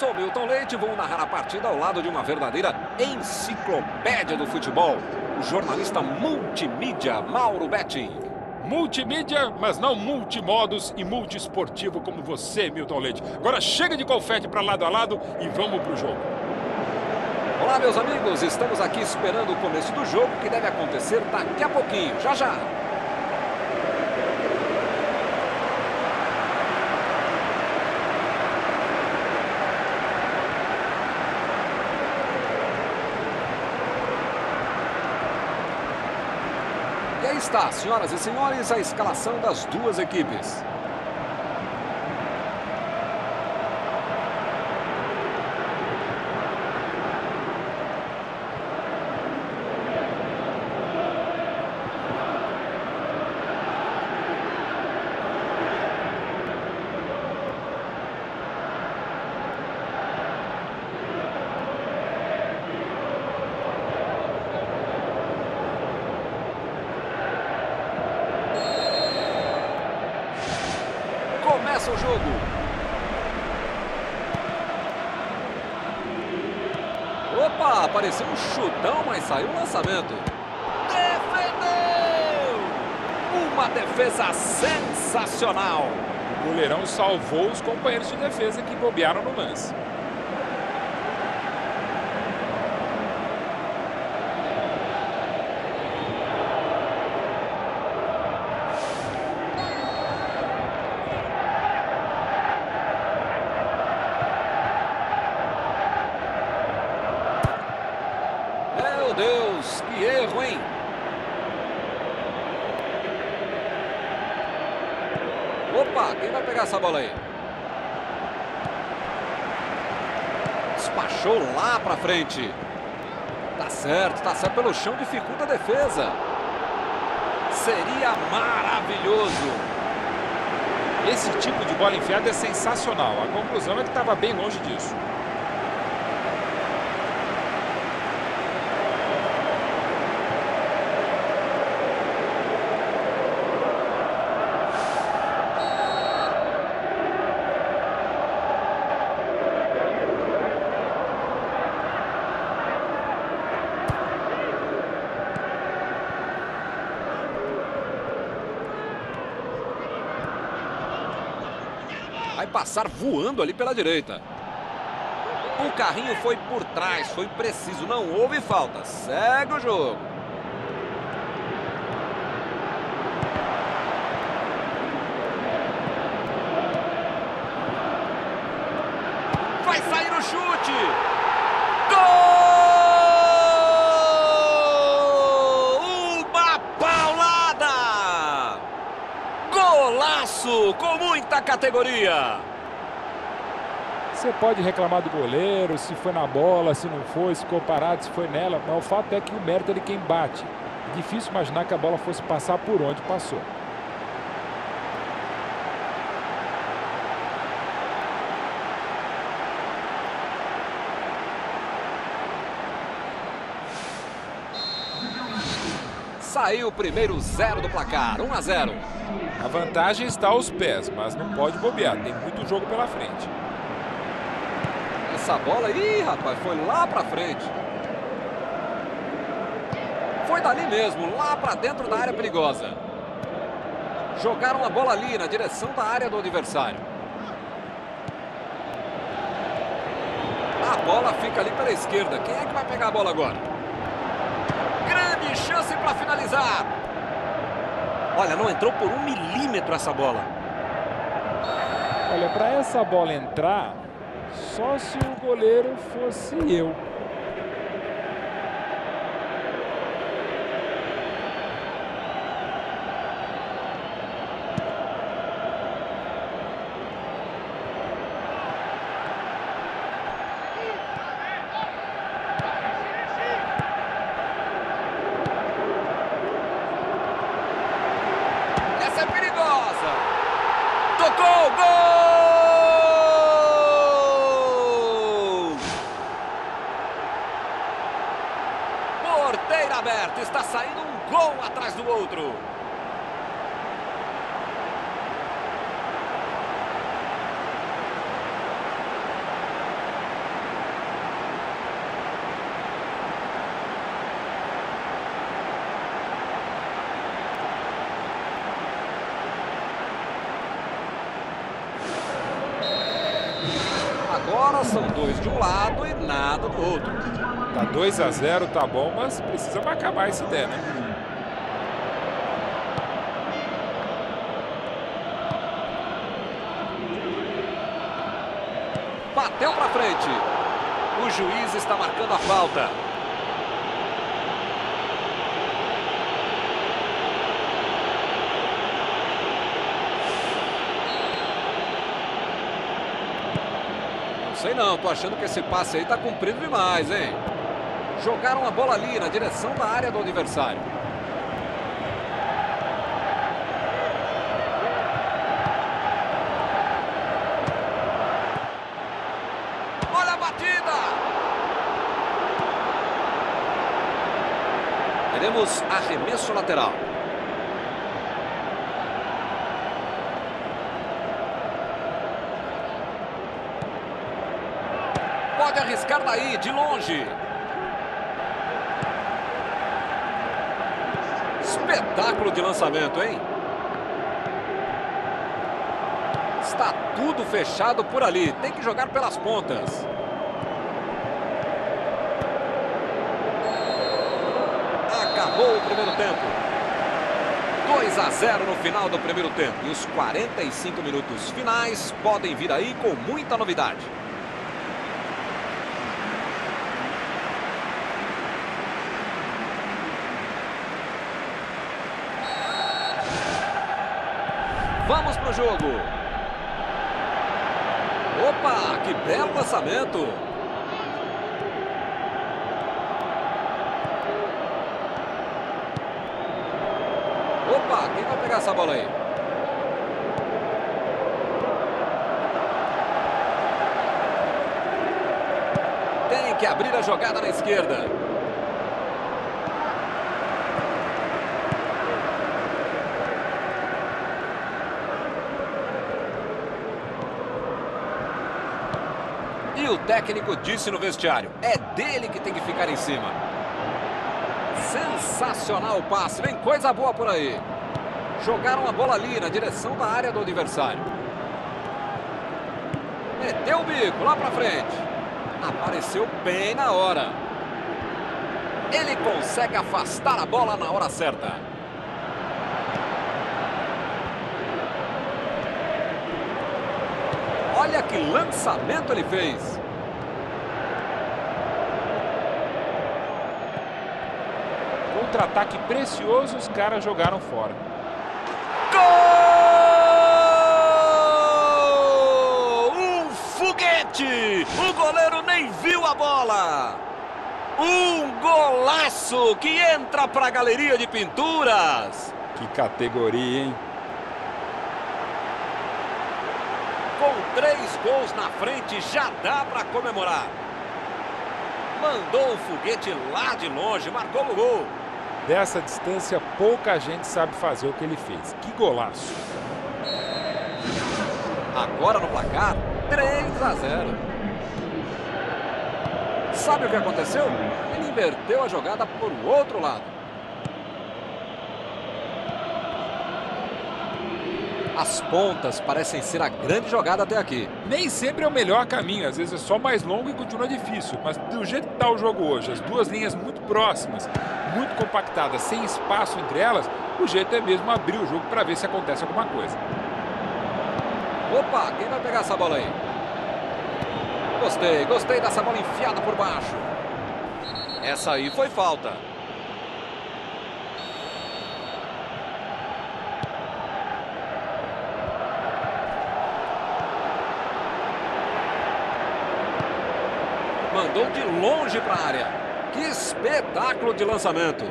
Sou Milton Leite e vou narrar a partida ao lado de uma verdadeira enciclopédia do futebol. O jornalista multimídia Mauro Betti. Multimídia, mas não multimodos e multiesportivo como você, Milton Leite. Agora chega de confete para lado a lado e vamos pro jogo. Olá, meus amigos. Estamos aqui esperando o começo do jogo que deve acontecer daqui a pouquinho. Já já. Aí está, senhoras e senhores, a escalação das duas equipes. Começa o jogo. Opa, apareceu um chutão, mas saiu o lançamento. Defendeu! Uma defesa sensacional. O goleirão salvou os companheiros de defesa que bobearam no lance. Erro, hein? Opa, quem vai pegar essa bola aí? Despachou lá pra frente. Tá certo, tá certo. Pelo chão dificulta a defesa. Seria maravilhoso. Esse tipo de bola enfiada é sensacional. A conclusão é que estava bem longe disso. Vai passar voando ali pela direita. O carrinho foi por trás, foi preciso, não houve falta. Segue o jogo. Vai sair o chute. Gol! Uma paulada! Golaço com muita categoria. Você pode reclamar do goleiro, se foi na bola, se não foi, se ficou parado, se foi nela, mas o fato é que o mérito é de quem bate. É difícil imaginar que a bola fosse passar por onde passou. Saiu o primeiro zero do placar, 1 a 0. A vantagem está aos pés, mas não pode bobear, tem muito jogo pela frente. Essa bola aí, rapaz, foi lá pra frente. Foi dali mesmo, lá pra dentro da área perigosa. Jogaram a bola ali na direção da área do adversário. A bola fica ali pela esquerda. Quem é que vai pegar a bola agora? Grande chance para finalizar. Olha, não entrou por um milímetro essa bola. Olha, para essa bola entrar, só se o goleiro fosse eu. Essa é perigosa. Tocou, gol! Porteira aberta, está saindo um gol atrás do outro. agora são dois de um lado e nada do outro. Tá 2 a 0, tá bom, mas precisa marcar mais se der, né? Bateu para frente. O juiz está marcando a falta. Sei não, tô achando que esse passe aí tá cumprido demais, hein? Jogaram a bola ali na direção da área do adversário. Olha a batida! Teremos arremesso lateral. Pode arriscar daí, de longe. Espetáculo de lançamento, hein? Está tudo fechado por ali. Tem que jogar pelas pontas. Acabou o primeiro tempo. 2 a 0 no final do primeiro tempo. E os 45 minutos finais podem vir aí com muita novidade. Vamos pro jogo. Opa, que belo lançamento. Opa, quem vai pegar essa bola aí? Tem que abrir a jogada na esquerda. O técnico disse no vestiário, é dele que tem que ficar em cima. Sensacional o passe, vem coisa boa por aí. Jogaram a bola ali na direção da área do adversário. Meteu o bico lá pra frente. Apareceu bem na hora. Ele consegue afastar a bola na hora certa. Olha que lançamento ele fez. Contra-ataque precioso, os caras jogaram fora. Gol! Um foguete! O goleiro nem viu a bola. Um golaço que entra para a galeria de pinturas. Que categoria, hein? Com três gols na frente, já dá para comemorar. Mandou o foguete lá de longe, marcou o gol. Dessa distância, pouca gente sabe fazer o que ele fez. Que golaço! Agora no placar, 3 a 0. Sabe o que aconteceu? Ele inverteu a jogada por outro lado. As pontas parecem ser a grande jogada até aqui. Nem sempre é o melhor caminho, às vezes é só mais longo e continua difícil. Mas do jeito que está o jogo hoje, as duas linhas muito próximas, muito compactadas, sem espaço entre elas, o jeito é mesmo abrir o jogo para ver se acontece alguma coisa. Opa, quem vai pegar essa bola aí? Gostei, gostei dessa bola enfiada por baixo. Essa aí foi falta. Mandou de longe para a área. Que espetáculo de lançamento.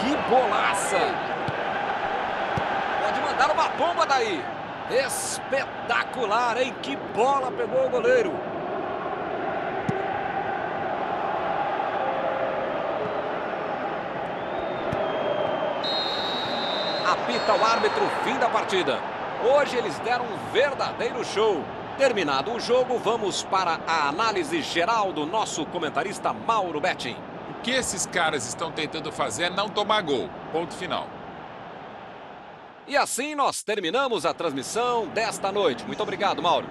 Que bolaça! Pode mandar uma bomba daí. Espetacular, hein? Que bola pegou o goleiro. Apita o árbitro, fim da partida. Hoje eles deram um verdadeiro show. Terminado o jogo, vamos para a análise geral do nosso comentarista Mauro Betting. O que esses caras estão tentando fazer é não tomar gol. Ponto final. E assim nós terminamos a transmissão desta noite. Muito obrigado, Mauro.